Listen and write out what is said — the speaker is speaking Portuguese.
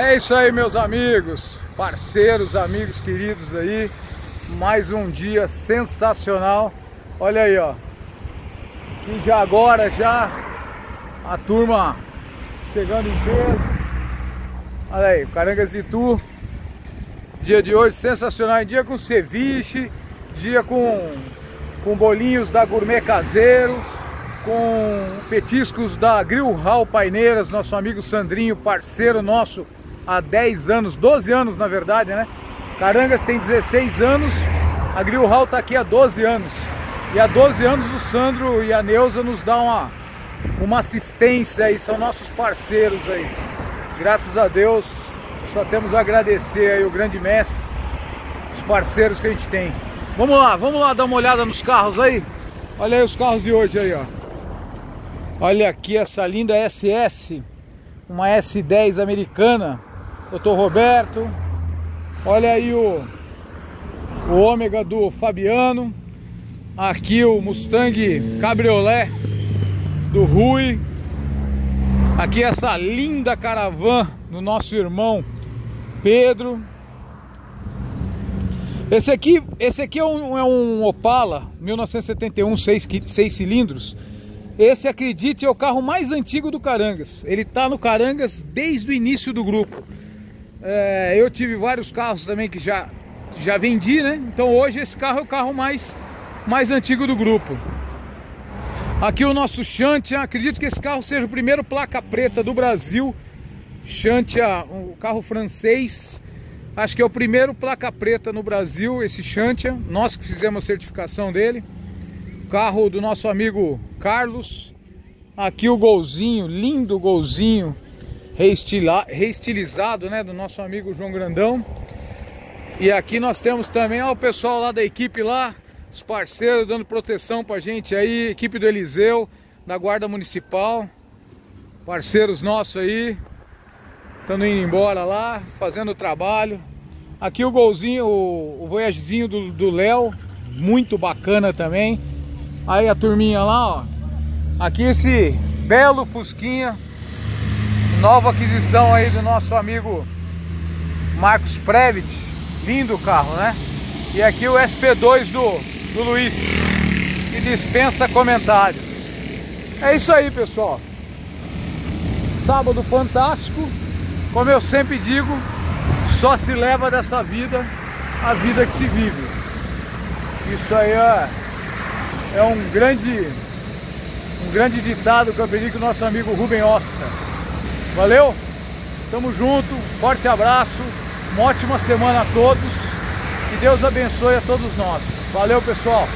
É isso aí, meus amigos, parceiros, amigos queridos aí. Mais um dia sensacional. Olha aí, ó. E já agora, já a turma chegando em peso. Olha aí, Carangas Itu. Dia de hoje sensacional. Dia com ceviche, dia com, com bolinhos da Gourmet Caseiro com petiscos da Grill Hall Paineiras, nosso amigo Sandrinho, parceiro nosso há 10 anos, 12 anos na verdade, né? Carangas tem 16 anos, a Grill Hall está aqui há 12 anos. E há 12 anos o Sandro e a Neuza nos dão uma, uma assistência aí, são nossos parceiros aí. Graças a Deus, só temos a agradecer aí o grande mestre, os parceiros que a gente tem. Vamos lá, vamos lá dar uma olhada nos carros aí. Olha aí os carros de hoje aí, ó. Olha aqui essa linda SS, uma S10 americana, Doutor Roberto. Olha aí o, o ômega do Fabiano. Aqui o Mustang Cabriolet do Rui. Aqui essa linda caravana do nosso irmão Pedro. Esse aqui, esse aqui é um, é um Opala 1971, 6 cilindros esse, acredite, é o carro mais antigo do Carangas. Ele está no Carangas desde o início do grupo. É, eu tive vários carros também que já, já vendi, né? Então hoje esse carro é o carro mais, mais antigo do grupo. Aqui o nosso Xantia, acredito que esse carro seja o primeiro placa preta do Brasil. Xantia, um carro francês. Acho que é o primeiro placa preta no Brasil, esse Xantia. Nós que fizemos a certificação dele. Carro do nosso amigo Carlos. Aqui o golzinho, lindo golzinho, reestila, reestilizado, né, do nosso amigo João Grandão. E aqui nós temos também, ó, o pessoal lá da equipe lá, os parceiros dando proteção pra gente aí, equipe do Eliseu, da Guarda Municipal, parceiros nossos aí, estando indo embora lá, fazendo o trabalho. Aqui o golzinho, o, o voyagezinho do Léo, muito bacana também. Aí a turminha lá, ó. Aqui esse belo Fusquinha. Nova aquisição aí do nosso amigo Marcos Previt. Lindo carro, né? E aqui o SP2 do, do Luiz. Que dispensa comentários. É isso aí, pessoal. Sábado fantástico. Como eu sempre digo, só se leva dessa vida a vida que se vive. Isso aí é é um grande, um grande ditado que eu aprendi com o nosso amigo Rubem Osta. Valeu? Tamo junto, forte abraço, uma ótima semana a todos. Que Deus abençoe a todos nós. Valeu, pessoal.